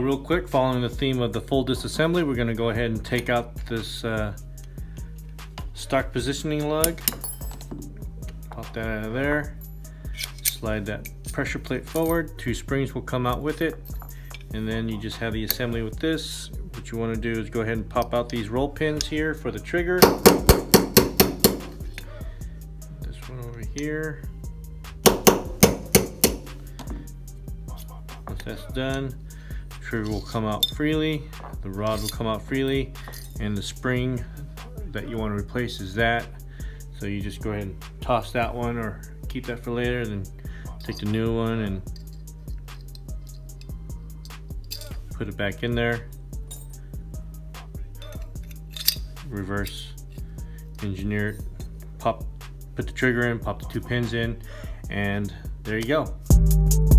real quick, following the theme of the full disassembly, we're going to go ahead and take out this uh, stock positioning lug. Pop that out of there. Slide that pressure plate forward. Two springs will come out with it. And then you just have the assembly with this. What you want to do is go ahead and pop out these roll pins here for the trigger. This one over here. Once that's done, trigger will come out freely, the rod will come out freely, and the spring that you want to replace is that. So you just go ahead and toss that one or keep that for later, then take the new one and put it back in there. Reverse engineer it, pop, put the trigger in, pop the two pins in, and there you go.